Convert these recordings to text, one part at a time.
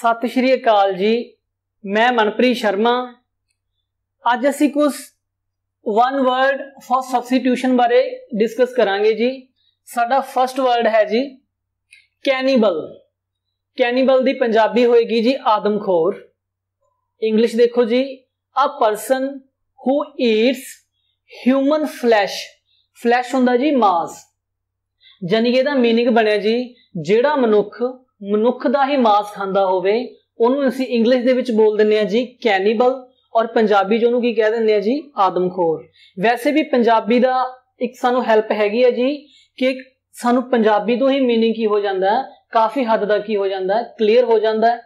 ਸਤਿ ਸ਼੍ਰੀ ਅਕਾਲ ਜੀ। ਮੈਂ ਮਨਪ੍ਰੀਤ ਸ਼ਰਮਾ। ਅੱਜ ਅਸੀਂ ਕੁਝ ਵਨ ਵਰਡ ਫॉर ਸਬਸਟੀਟਿਊਸ਼ਨ ਬਾਰੇ ਡਿਸਕਸ ਕਰਾਂਗੇ ਜੀ। ਸਾਡਾ ਫਸਟ ਵਰਡ ਹੈ ਜੀ ਕੈਨੀਬਲ ਕੈਨੀਬਲ ਦੀ ਪੰਜਾਬੀ ਹੋਏਗੀ ਜੀ ਆਦਮਖੋਰ। ਇੰਗਲਿਸ਼ ਦੇਖੋ ਜੀ a person who eats human flesh flesh ਹੁੰਦਾ ਜੀ ਮਾਸ। ਜਾਨੀ ਕਿ ਇਹਦਾ मीनिंग ਬਣਿਆ ਜੀ, ਜਿਹੜਾ ਮਨੁੱਖ ਮਨੁੱਖ ਦਾ ਹੀ ਮਾਸ ਖਾਂਦਾ ਹੋਵੇ ਉਹਨੂੰ ਅਸੀਂ ਇੰਗਲਿਸ਼ ਦੇ ਵਿੱਚ ਬੋਲ ਦਿੰਦੇ ਆ ਜੀ ਕੈਨੀਬਲ ਔਰ ਪੰਜਾਬੀ ਚ ਉਹਨੂੰ ਕੀ ਕਹਿ ਦਿੰਦੇ ਆ ਜੀ ਆਦਮਖੋਰ ਵੈਸੇ ਵੀ ਪੰਜਾਬੀ ਦਾ ਇੱਕ ਸਾਨੂੰ ਹੈਲਪ ਹੈਗੀ ਹੈ ਜੀ ਕਿ ਸਾਨੂੰ ਪੰਜਾਬੀ ਤੋਂ ਹੀ मीनिंग ਕੀ ਹੋ ਜਾਂਦਾ ਹੈ ਕਾਫੀ ਹੱਦ ਤੱਕ ਕੀ ਹੋ ਜਾਂਦਾ ਹੈ ਕਲੀਅਰ ਹੋ ਜਾਂਦਾ ਹੈ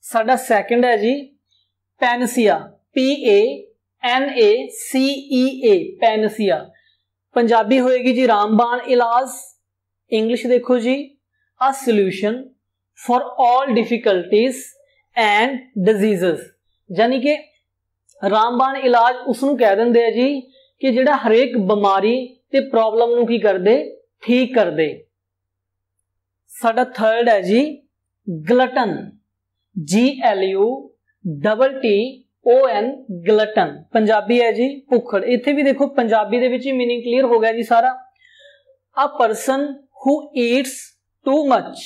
ਸਾਡਾ ਸੈਕੰਡ ਹੈ ਜੀ ਪੈਨਸੀਆ P A N A C E A ਪੈਨਸੀਆ Punjabi ਹੋਏਗੀ ਜੀ ਰਾਮਬਾਣ ਇਲਾਜ ਇੰਗਲਿਸ਼ ਦੇਖੋ ਜੀ a solution for all difficulties and diseases ਯਾਨੀ ਕਿ ਰਾਮਬਾਣ ਇਲਾਜ ਉਸ ਨੂੰ ਕਹਿ ਦਿੰਦੇ ਆ ਜੀ ਕਿ ਜਿਹੜਾ ਹਰੇਕ ਬਿਮਾਰੀ ਤੇ ਪ੍ਰੋਬਲਮ ਨੂੰ ਕੀ ਕਰਦੇ ਠੀਕ ਕਰਦੇ ਸਾਡਾ ਥਰਡ ਹੈ ਜੀ glutton G L U double T O N glutton Punjabi ਹੈ ਜੀ ਭੁੱਖੜ ਇੱਥੇ ਵੀ ਦੇਖੋ ਪੰਜਾਬੀ ਦੇ ਵਿੱਚ ਹੀ मीनिंग ਕਲੀਅਰ ਹੋ ਗਿਆ ਜੀ ਸਾਰਾ a person who eats too much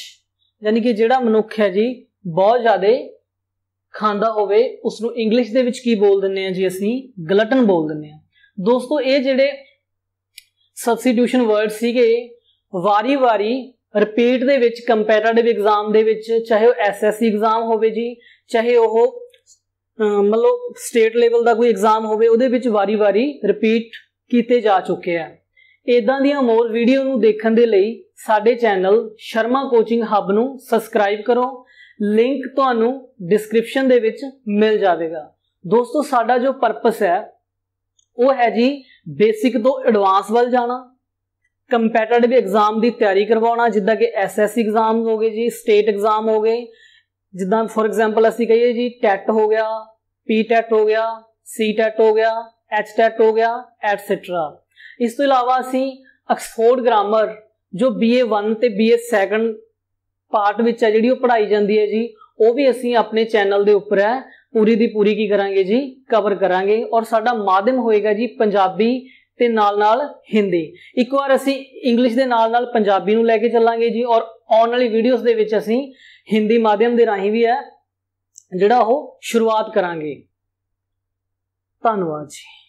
ਯਾਨੀ ਕਿ ਜਿਹੜਾ ਮਨੁੱਖ ਹੈ ਜੀ, ਬਹੁਤ ਜ਼ਿਆਦਾ ਖਾਂਦਾ ਹੋਵੇ ਉਸ ਨੂੰ ਇੰਗਲਿਸ਼ ਦੇ ਵਿੱਚ ਕੀ ਬੋਲ ਦਿੰਨੇ ਆ ਜੀ ਅਸੀਂ? ਗਲਟਨ ਬੋਲ ਦਿੰਨੇ ਆ ਦੋਸਤੋ, ਇਹ ਜਿਹੜੇ ਸਬਸਟੀਟਿਊਸ਼ਨ ਵਰਡ ਸੀਗੇ, ਵਾਰੀ-ਵਾਰੀ ਰਿਪੀਟ ਦੇ ਵਿੱਚ ਕੰਪੈਟੀਟਿਵ ਐਗਜ਼ਾਮ ਦੇ ਵਿੱਚ, ਚਾਹੇ ਉਹ ਐਸਐਸਸੀ ਐਗਜ਼ਾਮ ਹੋਵੇ ਜੀ, ਚਾਹੇ ਉਹ ਮਤਲਬ ਸਟੇਟ ਲੈਵਲ ਦਾ ਕੋਈ ਐਗਜ਼ਾਮ ਹੋਵੇ, ਉਹਦੇ ਵਿੱਚ ਵਾਰੀ-ਵਾਰੀ ਰਿਪੀਟ ਕੀਤੇ ਜਾ ਚੁੱਕੇ ਆ। ਇਦਾਂ ਦੀਆਂ ਮੋਰ ਵੀਡੀਓ ਨੂੰ ਦੇਖਣ ਦੇ ਲਈ ਸਾਡੇ ਚੈਨਲ ਸ਼ਰਮਾ ਕੋਚਿੰਗ ਹੱਬ ਨੂੰ ਸਬਸਕ੍ਰਾਈਬ ਕਰੋ। ਲਿੰਕ ਤੁਹਾਨੂੰ ਡਿਸਕ੍ਰਿਪਸ਼ਨ ਦੇ ਵਿੱਚ ਮਿਲ ਜਾਵੇਗਾ। ਦੋਸਤੋ, ਸਾਡਾ ਜੋ ਪਰਪਸ ਹੈ, ਉਹ ਹੈ ਜੀ ਬੇਸਿਕ ਤੋਂ ਐਡਵਾਂਸ ਵੱਲ ਜਾਣਾ। ਕੰਪੈਟੀਟਿਵ ਐਗਜ਼ਾਮ ਦੀ ਤਿਆਰੀ ਕਰਵਾਉਣਾ, ਜਿੱਦਾਂ ਕਿ ਐਸਐਸਸੀ ਐਗਜ਼ਾਮ ਹੋ ਗਏ ਜੀ ਸਟੇਟ ਐਗਜ਼ਾਮ ਹੋ ਗਏ। ਜਿੱਦਾਂ ਫੋਰ ਐਗਜ਼ਾਮਪਲ ਅਸੀਂ ਕਹੀਏ ਜੀ ਟੈਟ ਹੋ ਗਿਆ ਪੀ ਟੈਟ ਹੋ ਗਿਆ ਸੀ ਟੈਟ ਹੋ ਗਿਆ ਐਚ ਟੈਟ ਹੋ ਗਿਆ ਐਟਸੈਟਰਾ ਇਸ ਤੋਂ ਇਲਾਵਾ ਅਸੀਂ ਆਕਸਫੋਰਡ ਗ੍ਰਾਮਰ ਜੋ BA 1 ਤੇ BA 2 ਪਾਰਟ ਵਿੱਚ ਹੈ, ਜਿਹੜੀ ਉਹ ਪੜ੍ਹਾਈ ਜਾਂਦੀ ਹੈ ਜੀ, ਉਹ ਵੀ ਅਸੀਂ ਆਪਣੇ ਚੈਨਲ ਦੇ ਉੱਪਰ ਹੈ। ਪੂਰੀ ਦੀ ਪੂਰੀ ਕੀ ਕਰਾਂਗੇ ਜੀ? ਕਵਰ ਕਰਾਂਗੇ। ਔਰ ਸਾਡਾ ਮਾਧਿਅਮ ਹੋਏਗਾ ਜੀ ਪੰਜਾਬੀ ਤੇ ਨਾਲ ਨਾਲ ਹਿੰਦੀ। ਇੱਕ ਵਾਰ ਅਸੀਂ ਇੰਗਲਿਸ਼ ਦੇ ਨਾਲ ਨਾਲ ਪੰਜਾਬੀ ਨੂੰ ਲੈ ਕੇ ਚੱਲਾਂਗੇ ਜੀ, ਔਰ ਆਉਣ ਵਾਲੀ ਵੀਡੀਓਜ਼ ਦੇ ਵਿੱਚ ਅਸੀਂ ਹਿੰਦੀ ਮਾਧਿਅਮ ਦੇ ਰਾਹੀਂ ਵੀ ਹੈ, ਜਿਹੜਾ ਉਹ ਸ਼ੁਰੂਆਤ ਕਰਾਂਗੇ। ਧੰਨਵਾਦ ਜੀ।